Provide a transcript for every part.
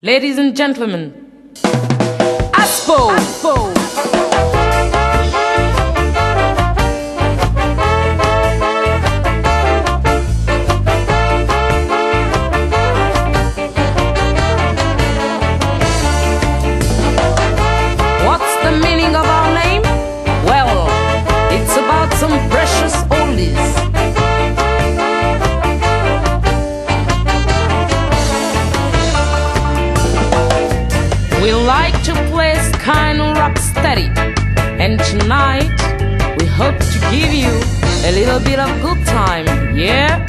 Ladies and gentlemen, Aspo! Aspo! Like to play kind of rock steady. And tonight, we hope to give you a little bit of good time, yeah?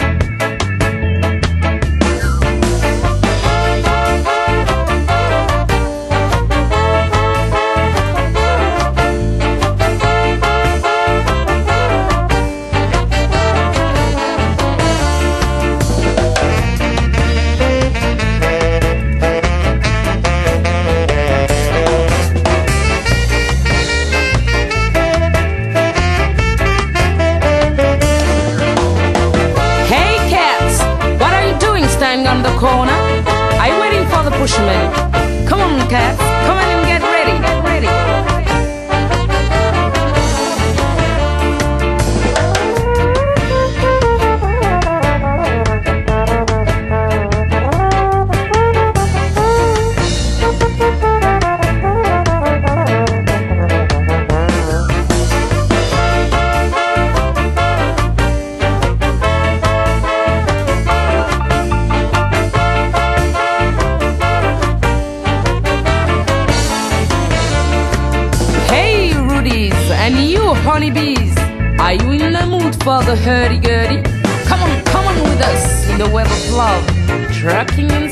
The corner? Are you waiting for the pushman? Honeybees, are you in the mood for the hurdy-gurdy? Come on, come on with us in the web of love, trucking and